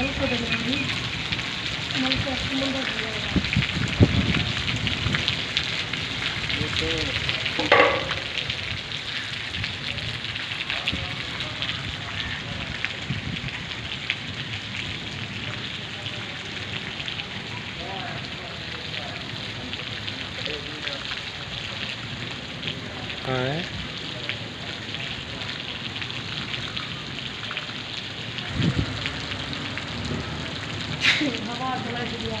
É que 你他妈出来ดก็